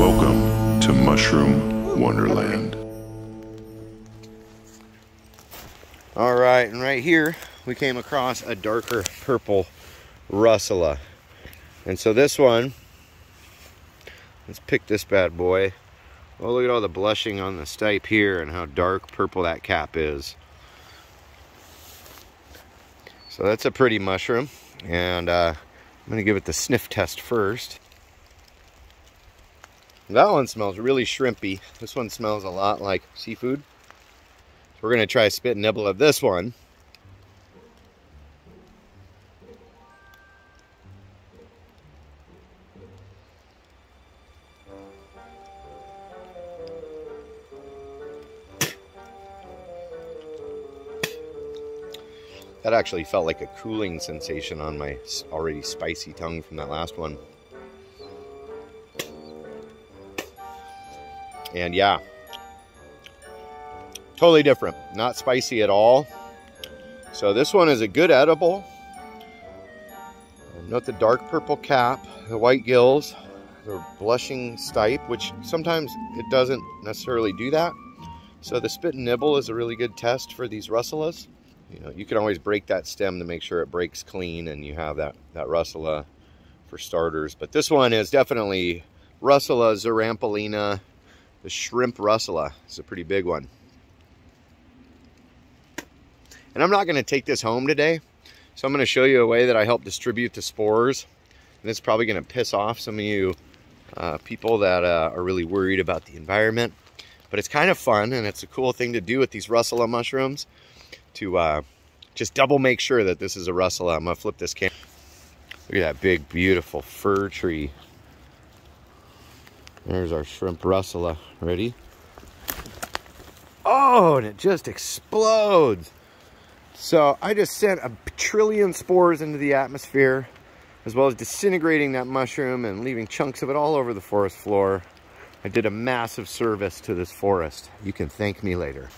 Welcome to Mushroom Wonderland. All right, and right here we came across a darker purple russula. And so this one, let's pick this bad boy. Oh, look at all the blushing on the stipe here and how dark purple that cap is. So that's a pretty mushroom. And uh, I'm gonna give it the sniff test first. That one smells really shrimpy. This one smells a lot like seafood. So we're gonna try a spit and nibble of this one. That actually felt like a cooling sensation on my already spicy tongue from that last one. And yeah, totally different. Not spicy at all. So this one is a good edible. Note the dark purple cap, the white gills, the blushing stipe, which sometimes it doesn't necessarily do that. So the spit and nibble is a really good test for these russulas you know, you can always break that stem to make sure it breaks clean and you have that, that russula for starters. But this one is definitely russula xerampelina, the shrimp russula. It's a pretty big one. And I'm not going to take this home today. So I'm going to show you a way that I help distribute the spores. And it's probably going to piss off some of you uh, people that uh, are really worried about the environment. But it's kind of fun and it's a cool thing to do with these russula mushrooms to uh, just double make sure that this is a russula. I'm gonna flip this camera. Look at that big, beautiful fir tree. There's our shrimp russula. Ready? Oh, and it just explodes. So I just sent a trillion spores into the atmosphere, as well as disintegrating that mushroom and leaving chunks of it all over the forest floor. I did a massive service to this forest. You can thank me later.